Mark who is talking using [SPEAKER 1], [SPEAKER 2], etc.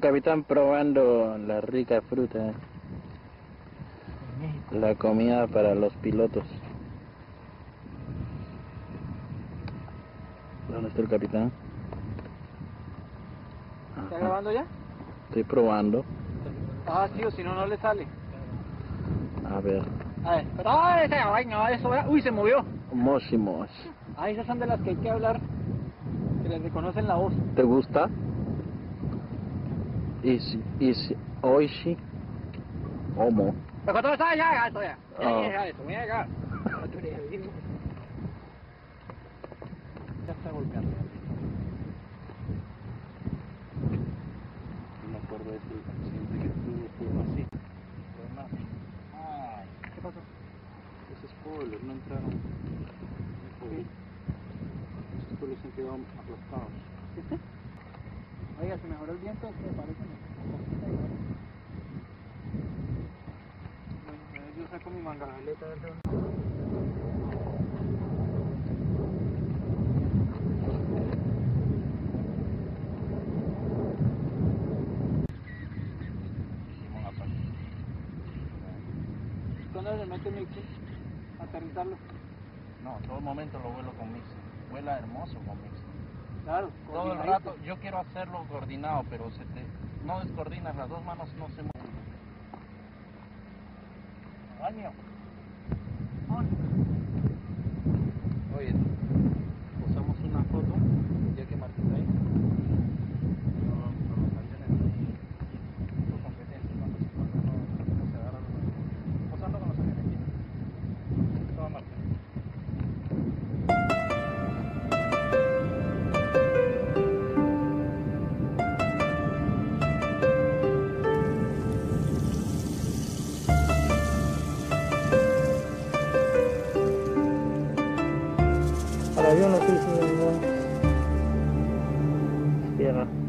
[SPEAKER 1] Capitán probando la rica fruta, la comida para los pilotos. ¿Dónde está el capitán?
[SPEAKER 2] ¿Está grabando ya?
[SPEAKER 1] Estoy probando.
[SPEAKER 2] Ah, sí, o si no, no le sale.
[SPEAKER 1] A ver.
[SPEAKER 2] A ver, pero ah, ese, ay, no, eso Uy, se movió.
[SPEAKER 1] Moshi Mosh.
[SPEAKER 2] Ah, esas son de las que hay que hablar, que les reconocen la voz.
[SPEAKER 1] ¿Te gusta? Isi, isi, oishi, omo.
[SPEAKER 2] Pero todo está ya, ya, esto ya. Ya,
[SPEAKER 1] Ah.
[SPEAKER 2] ya, ya, eso, ya, ya. Ya está golpeando.
[SPEAKER 1] No me acuerdo de ese accidente que tuve, fue así. Fue más. Ay,
[SPEAKER 2] ¿Qué pasó?
[SPEAKER 1] esos spoilers no entraron. Esos spoilers se han quedado aplastados.
[SPEAKER 2] ¿Viste? Oiga, si mejoró el viento, ¿qué parece? Bueno, yo saco mi mangajaleta a ver de. ¿Cuándo se mete Mixi? Aterrizarlo.
[SPEAKER 1] No, todo momento lo vuelo con mixer. Vuela hermoso con mixer.
[SPEAKER 2] Claro.
[SPEAKER 1] Todo el rato, yo quiero hacerlo coordinado, pero se te, no descoordinas, las dos manos no se mueven. Baño. yo no
[SPEAKER 2] estoy diciendo